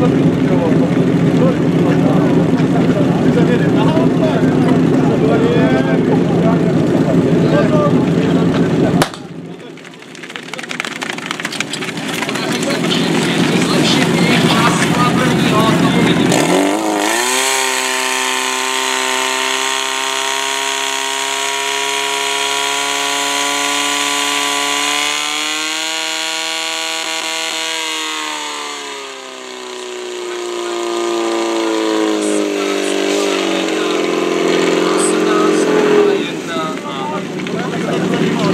Gracias.